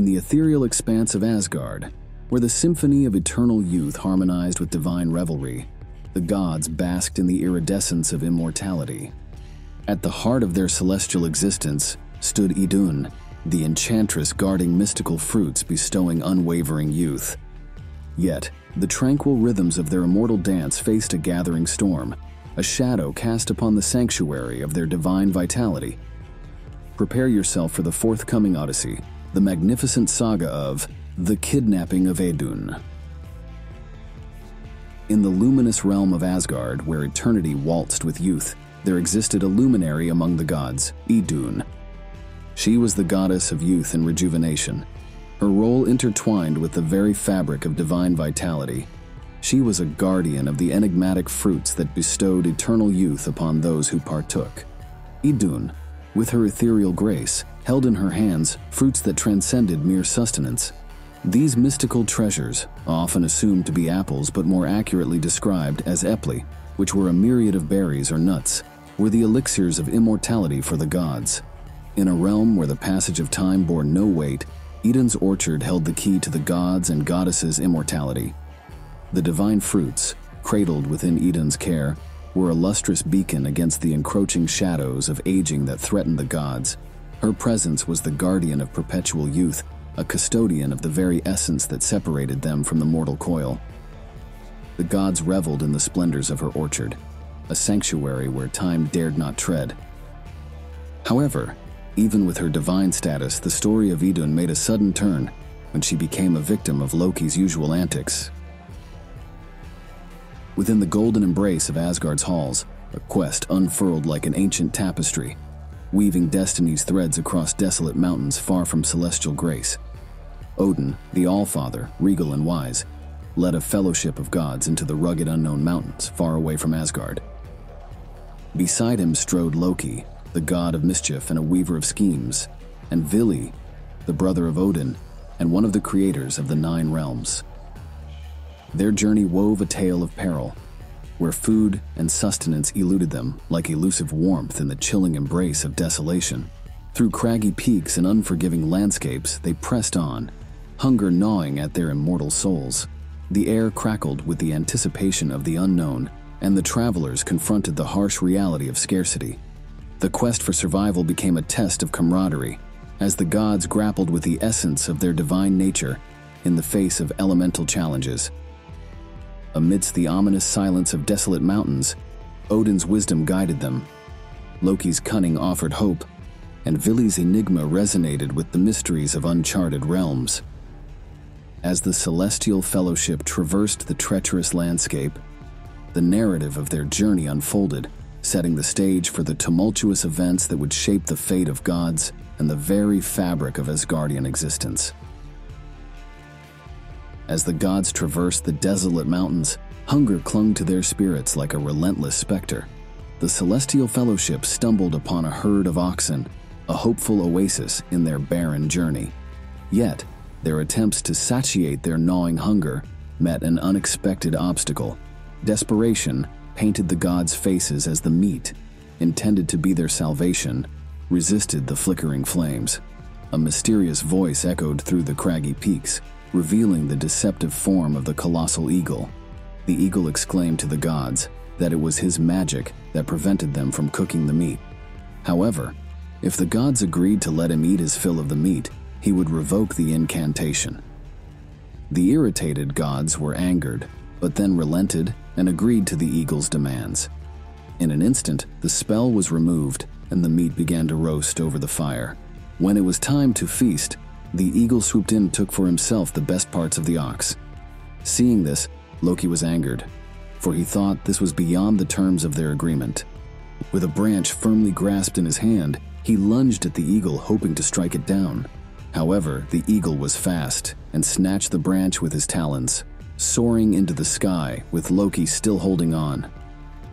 In the ethereal expanse of Asgard, where the symphony of eternal youth harmonized with divine revelry, the gods basked in the iridescence of immortality. At the heart of their celestial existence stood Idun, the enchantress guarding mystical fruits bestowing unwavering youth. Yet, the tranquil rhythms of their immortal dance faced a gathering storm, a shadow cast upon the sanctuary of their divine vitality. Prepare yourself for the forthcoming Odyssey, the magnificent saga of the kidnapping of Idun. In the luminous realm of Asgard, where eternity waltzed with youth, there existed a luminary among the gods, Idun. She was the goddess of youth and rejuvenation, her role intertwined with the very fabric of divine vitality. She was a guardian of the enigmatic fruits that bestowed eternal youth upon those who partook. Idun, with her ethereal grace, held in her hands fruits that transcended mere sustenance. These mystical treasures, often assumed to be apples but more accurately described as epli, which were a myriad of berries or nuts, were the elixirs of immortality for the gods. In a realm where the passage of time bore no weight, Idun's orchard held the key to the gods and goddesses' immortality. The divine fruits, cradled within Idun's care, were a lustrous beacon against the encroaching shadows of aging that threatened the gods. Her presence was the guardian of perpetual youth a custodian of the very essence that separated them from the mortal coil. The gods reveled in the splendors of her orchard, a sanctuary where time dared not tread. However, even with her divine status, the story of Idun made a sudden turn when she became a victim of Loki's usual antics. Within the golden embrace of Asgard's halls, a quest unfurled like an ancient tapestry, weaving destiny's threads across desolate mountains far from celestial grace. Odin, the Allfather, regal and wise, led a fellowship of gods into the rugged unknown mountains far away from Asgard. Beside him strode Loki, the god of mischief and a weaver of schemes, and Vili, the brother of Odin and one of the creators of the Nine Realms. Their journey wove a tale of peril, where food and sustenance eluded them like elusive warmth in the chilling embrace of desolation. Through craggy peaks and unforgiving landscapes, they pressed on, hunger gnawing at their immortal souls. The air crackled with the anticipation of the unknown, and the travelers confronted the harsh reality of scarcity. The quest for survival became a test of camaraderie, as the gods grappled with the essence of their divine nature in the face of elemental challenges. Amidst the ominous silence of desolate mountains, Odin's wisdom guided them. Loki's cunning offered hope, and Vili's enigma resonated with the mysteries of uncharted realms. As the celestial fellowship traversed the treacherous landscape, the narrative of their journey unfolded, setting the stage for the tumultuous events that would shape the fate of gods and the very fabric of Asgardian existence. As the gods traversed the desolate mountains, hunger clung to their spirits like a relentless specter. The celestial fellowship stumbled upon a herd of oxen, a hopeful oasis in their barren journey. Yet, their attempts to satiate their gnawing hunger met an unexpected obstacle. Desperation painted the gods' faces as the meat, intended to be their salvation, resisted the flickering flames. A mysterious voice echoed through the craggy peaks, revealing the deceptive form of the colossal eagle. The eagle exclaimed to the gods that it was his magic that prevented them from cooking the meat. However, if the gods agreed to let him eat his fill of the meat, he would revoke the incantation. The irritated gods were angered, but then relented and agreed to the eagle's demands. In an instant, the spell was removed and the meat began to roast over the fire. When it was time to feast, the eagle swooped in and took for himself the best parts of the ox. Seeing this, Loki was angered, for he thought this was beyond the terms of their agreement. With a branch firmly grasped in his hand, he lunged at the eagle, hoping to strike it down. However, the eagle was fast and snatched the branch with his talons, soaring into the sky with Loki still holding on.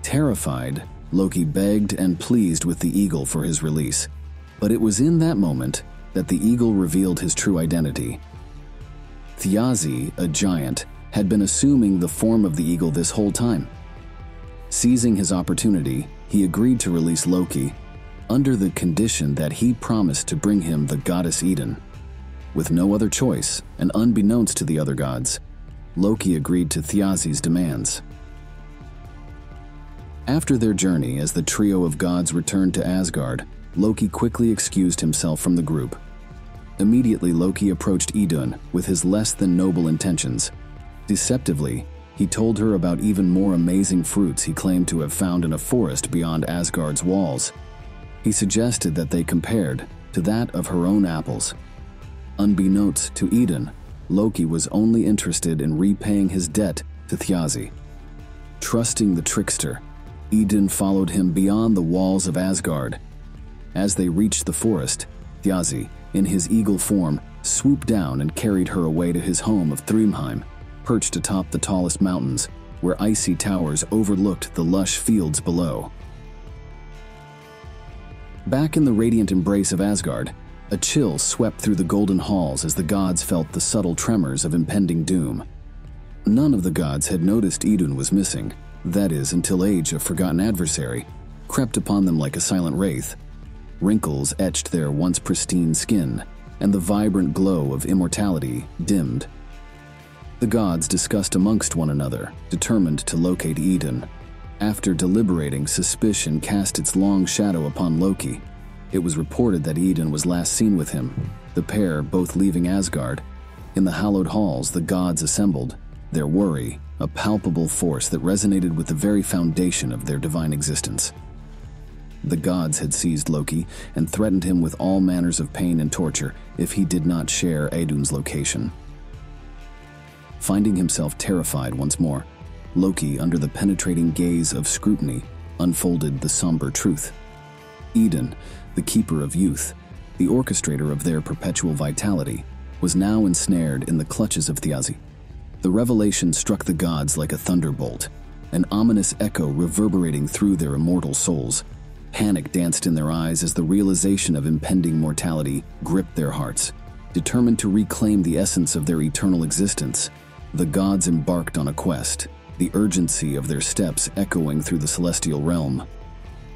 Terrified, Loki begged and pleased with the eagle for his release. But it was in that moment that the eagle revealed his true identity. Thiazi, a giant, had been assuming the form of the eagle this whole time. Seizing his opportunity, he agreed to release Loki under the condition that he promised to bring him the goddess Idun. With no other choice, and unbeknownst to the other gods, Loki agreed to Thiazi's demands. After their journey, as the trio of gods returned to Asgard, Loki quickly excused himself from the group. Immediately, Loki approached Idun with his less than noble intentions. Deceptively, he told her about even more amazing fruits he claimed to have found in a forest beyond Asgard's walls. He suggested that they compared to that of her own apples. Unbeknownst to Idun, Loki was only interested in repaying his debt to Thiazi. Trusting the trickster, Idun followed him beyond the walls of Asgard. As they reached the forest, Thiazi, in his eagle form, swooped down and carried her away to his home of Thrymheim, perched atop the tallest mountains, where icy towers overlooked the lush fields below. Back in the radiant embrace of Asgard, a chill swept through the golden halls as the gods felt the subtle tremors of impending doom. None of the gods had noticed Idun was missing, that is, until age, a forgotten adversary, crept upon them like a silent wraith. Wrinkles etched their once pristine skin, and the vibrant glow of immortality dimmed. The gods discussed amongst one another, determined to locate Idun. After deliberating, suspicion cast its long shadow upon Loki. It was reported that Idun was last seen with him, the pair both leaving Asgard. In the hallowed halls, the gods assembled, their worry a palpable force that resonated with the very foundation of their divine existence. The gods had seized Loki and threatened him with all manners of pain and torture if he did not share Idun's location. Finding himself terrified once more, Loki, under the penetrating gaze of scrutiny, unfolded the somber truth. Idun, the keeper of youth, the orchestrator of their perpetual vitality, was now ensnared in the clutches of Thiazi. The revelation struck the gods like a thunderbolt, an ominous echo reverberating through their immortal souls. Panic danced in their eyes as the realization of impending mortality gripped their hearts. Determined to reclaim the essence of their eternal existence, the gods embarked on a quest, the urgency of their steps echoing through the celestial realm.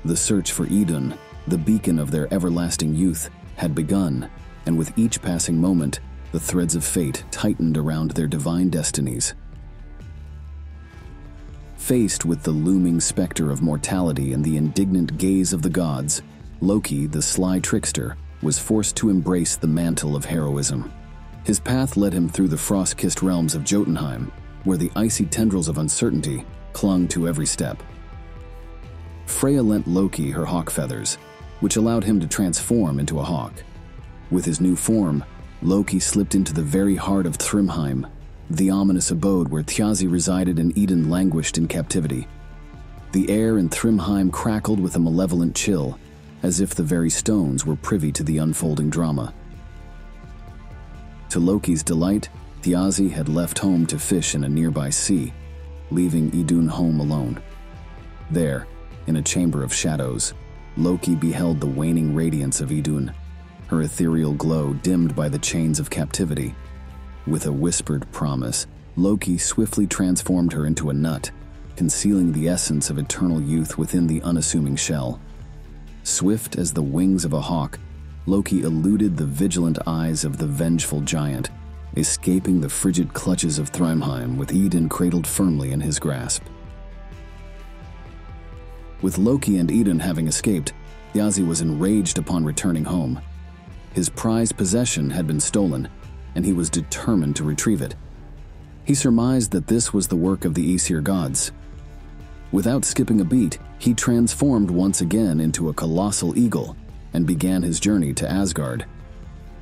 The search for Idun, the beacon of their everlasting youth, had begun, and with each passing moment, the threads of fate tightened around their divine destinies. Faced with the looming specter of mortality and the indignant gaze of the gods, Loki, the sly trickster, was forced to embrace the mantle of heroism. His path led him through the frost kissed realms of Jotunheim, where the icy tendrils of uncertainty clung to every step. Freya lent Loki her hawk feathers, which allowed him to transform into a hawk. With his new form, Loki slipped into the very heart of Thrymheim, the ominous abode where Thiazi resided and Idun languished in captivity. The air in Thrymheim crackled with a malevolent chill, as if the very stones were privy to the unfolding drama. To Loki's delight, Thiazi had left home to fish in a nearby sea, leaving Idun home alone. There, in a chamber of shadows, Loki beheld the waning radiance of Idun, her ethereal glow dimmed by the chains of captivity. With a whispered promise, Loki swiftly transformed her into a nut, concealing the essence of eternal youth within the unassuming shell. Swift as the wings of a hawk, Loki eluded the vigilant eyes of the vengeful giant, escaping the frigid clutches of Thrymheim with Idun cradled firmly in his grasp. With Loki and Idun having escaped, Thiazi was enraged upon returning home. His prized possession had been stolen, and he was determined to retrieve it. He surmised that this was the work of the Aesir gods. Without skipping a beat, he transformed once again into a colossal eagle and began his journey to Asgard.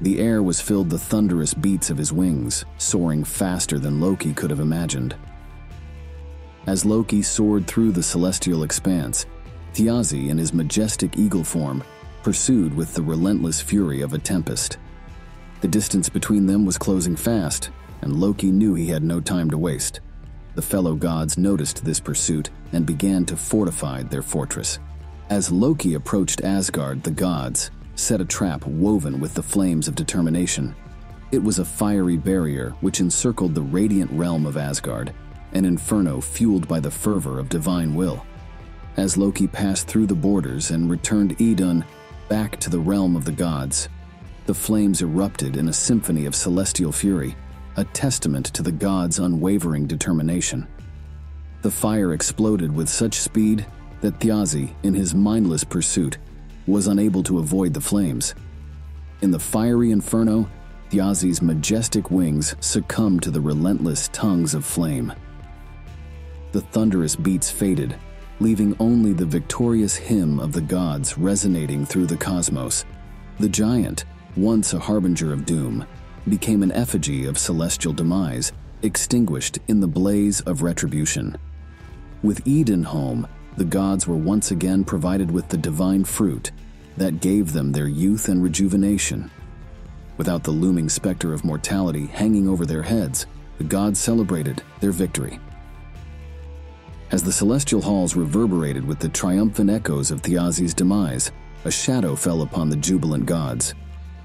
The air was filled with the thunderous beats of his wings, soaring faster than Loki could have imagined. As Loki soared through the celestial expanse, Thiazi, in his majestic eagle form, pursued with the relentless fury of a tempest. The distance between them was closing fast, and Loki knew he had no time to waste. The fellow gods noticed this pursuit and began to fortify their fortress. As Loki approached Asgard, the gods set a trap woven with the flames of determination. It was a fiery barrier which encircled the radiant realm of Asgard, an inferno fueled by the fervor of divine will. As Loki passed through the borders and returned Idun back to the realm of the gods. The flames erupted in a symphony of celestial fury, a testament to the gods' unwavering determination. The fire exploded with such speed that Thiazi, in his mindless pursuit, was unable to avoid the flames. In the fiery inferno, Thiazi's majestic wings succumbed to the relentless tongues of flame. The thunderous beats faded, leaving only the victorious hymn of the gods resonating through the cosmos. The giant, once a harbinger of doom, became an effigy of celestial demise, extinguished in the blaze of retribution. With Idun home, the gods were once again provided with the divine fruit that gave them their youth and rejuvenation. Without the looming specter of mortality hanging over their heads, the gods celebrated their victory. As the celestial halls reverberated with the triumphant echoes of Thiazi's demise, a shadow fell upon the jubilant gods.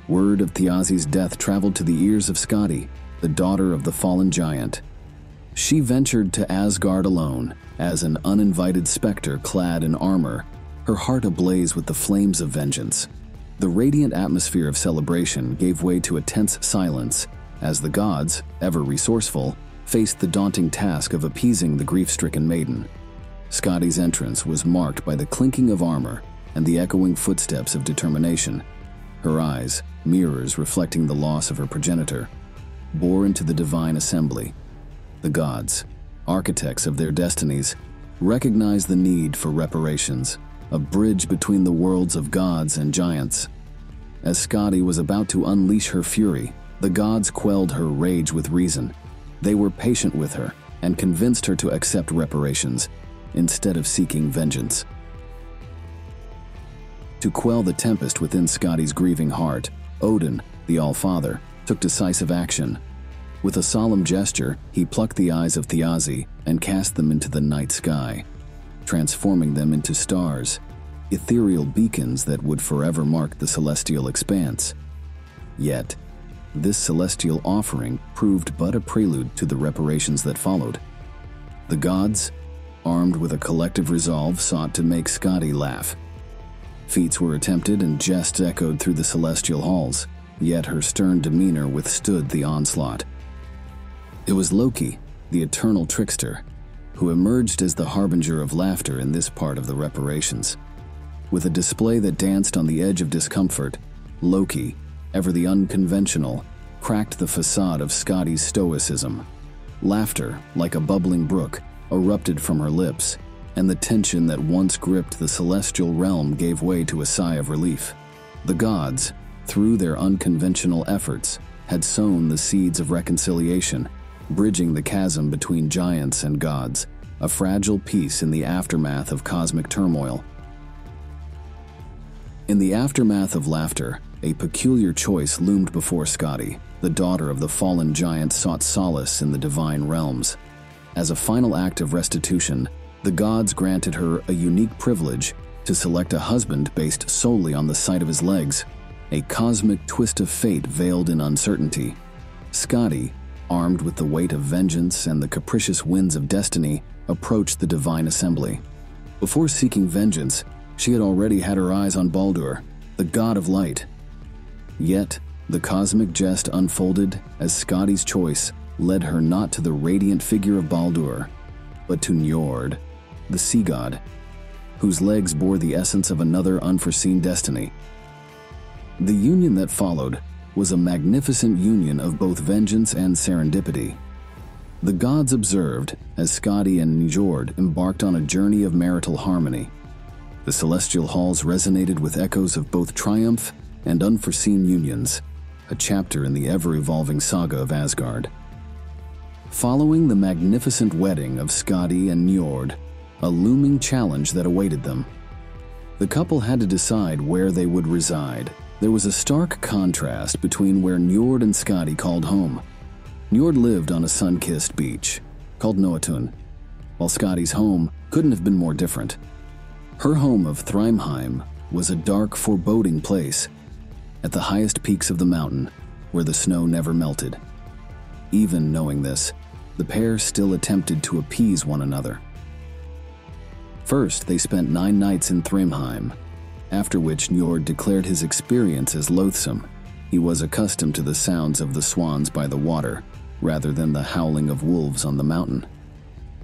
Word of Thiazi's death traveled to the ears of Skadi, the daughter of the fallen giant. She ventured to Asgard alone, as an uninvited specter clad in armor, her heart ablaze with the flames of vengeance. The radiant atmosphere of celebration gave way to a tense silence as the gods, ever resourceful, faced the daunting task of appeasing the grief stricken maiden. Skadi's entrance was marked by the clinking of armor and the echoing footsteps of determination. Her eyes, mirrors reflecting the loss of her progenitor, bore into the divine assembly. The gods, architects of their destinies, recognized the need for reparations, a bridge between the worlds of gods and giants. As Skadi was about to unleash her fury, the gods quelled her rage with reason they were patient with her and convinced her to accept reparations instead of seeking vengeance. To quell the tempest within Skadi's grieving heart, Odin, the All-Father, took decisive action. With a solemn gesture, he plucked the eyes of Thiazi and cast them into the night sky, transforming them into stars, ethereal beacons that would forever mark the celestial expanse. Yet, this celestial offering proved but a prelude to the reparations that followed. The gods, armed with a collective resolve, sought to make Skadi laugh. Feats were attempted and jests echoed through the celestial halls, yet her stern demeanor withstood the onslaught. It was Loki, the eternal trickster, who emerged as the harbinger of laughter in this part of the reparations. With a display that danced on the edge of discomfort, Loki, ever the unconventional, cracked the facade of Skadi's stoicism. Laughter, like a bubbling brook, erupted from her lips, and the tension that once gripped the celestial realm gave way to a sigh of relief. The gods, through their unconventional efforts, had sown the seeds of reconciliation, bridging the chasm between giants and gods, a fragile peace in the aftermath of cosmic turmoil. In the aftermath of laughter, a peculiar choice loomed before Skadi. The daughter of the fallen giant sought solace in the divine realms. As a final act of restitution, the gods granted her a unique privilege to select a husband based solely on the sight of his legs, a cosmic twist of fate veiled in uncertainty. Skadi, armed with the weight of vengeance and the capricious winds of destiny, approached the divine assembly. Before seeking vengeance, she had already had her eyes on Baldur, the god of light, Yet, the cosmic jest unfolded as Skadi's choice led her not to the radiant figure of Baldur, but to Njord, the sea god, whose legs bore the essence of another unforeseen destiny. The union that followed was a magnificent union of both vengeance and serendipity. The gods observed as Skadi and Njord embarked on a journey of marital harmony. The celestial halls resonated with echoes of both triumph and Unforeseen Unions, a chapter in the ever evolving saga of Asgard. Following the magnificent wedding of Skadi and Njord, a looming challenge that awaited them. The couple had to decide where they would reside. There was a stark contrast between where Njord and Skadi called home. Njord lived on a sun kissed beach, called Noatun, while Skadi's home couldn't have been more different. Her home of Thrymheim was a dark, foreboding place at the highest peaks of the mountain, where the snow never melted. Even knowing this, the pair still attempted to appease one another. First, they spent nine nights in Thrymheim, after which Njord declared his experience as loathsome. He was accustomed to the sounds of the swans by the water, rather than the howling of wolves on the mountain.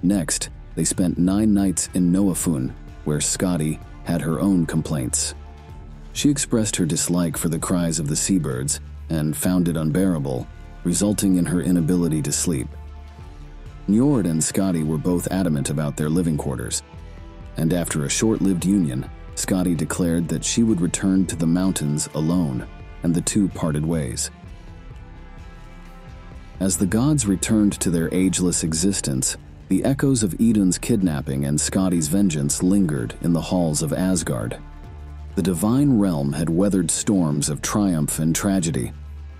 Next, they spent nine nights in Noatun, where Skadi had her own complaints. She expressed her dislike for the cries of the seabirds and found it unbearable, resulting in her inability to sleep. Njord and Skadi were both adamant about their living quarters, and after a short lived union, Skadi declared that she would return to the mountains alone, and the two parted ways. As the gods returned to their ageless existence, the echoes of Idun's kidnapping and Skadi's vengeance lingered in the halls of Asgard. The divine realm had weathered storms of triumph and tragedy,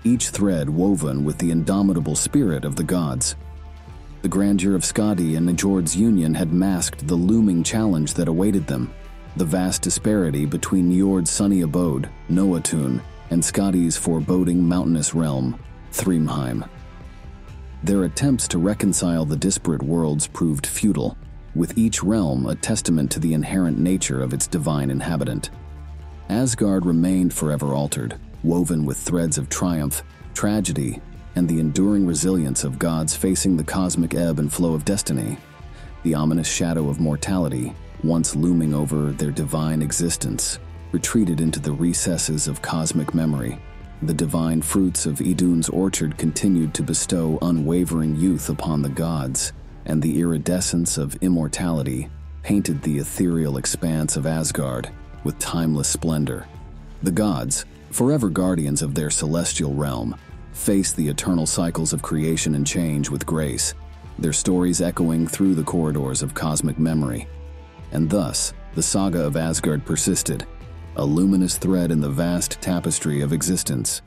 each thread woven with the indomitable spirit of the gods. The grandeur of Skadi and Njord's union had masked the looming challenge that awaited them the vast disparity between Njord's sunny abode, Noatun, and Skadi's foreboding mountainous realm, Thrymheim. Their attempts to reconcile the disparate worlds proved futile, with each realm a testament to the inherent nature of its divine inhabitant. Asgard remained forever altered, woven with threads of triumph, tragedy, and the enduring resilience of gods facing the cosmic ebb and flow of destiny. The ominous shadow of mortality, once looming over their divine existence, retreated into the recesses of cosmic memory. The divine fruits of Idun's orchard continued to bestow unwavering youth upon the gods, and the iridescence of immortality painted the ethereal expanse of Asgard with timeless splendor. The gods, forever guardians of their celestial realm, faced the eternal cycles of creation and change with grace, their stories echoing through the corridors of cosmic memory. And thus, the saga of Asgard persisted, a luminous thread in the vast tapestry of existence.